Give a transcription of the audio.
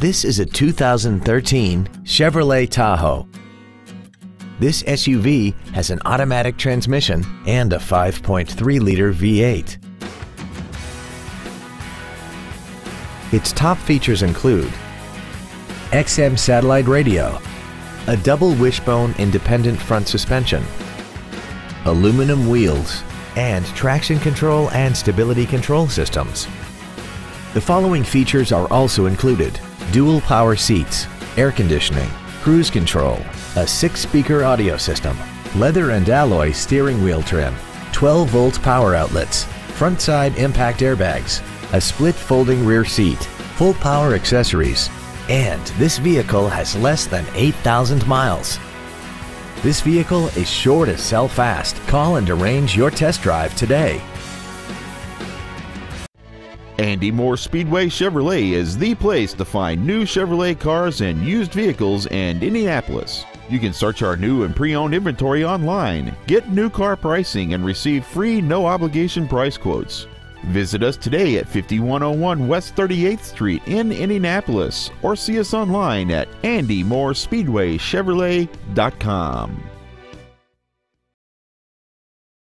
This is a 2013 Chevrolet Tahoe. This SUV has an automatic transmission and a 5.3-liter V8. Its top features include XM satellite radio, a double wishbone independent front suspension, aluminum wheels, and traction control and stability control systems. The following features are also included dual power seats, air conditioning, cruise control, a six-speaker audio system, leather and alloy steering wheel trim, 12-volt power outlets, front side impact airbags, a split folding rear seat, full power accessories, and this vehicle has less than 8,000 miles. This vehicle is sure to sell fast. Call and arrange your test drive today. Andy Mohr Speedway Chevrolet is the place to find new Chevrolet cars and used vehicles in Indianapolis. You can search our new and pre owned inventory online, get new car pricing, and receive free no obligation price quotes. Visit us today at 5101 West 38th Street in Indianapolis or see us online at andymohrspeedwaychevrolet.com.